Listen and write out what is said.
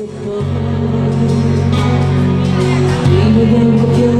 e poi prima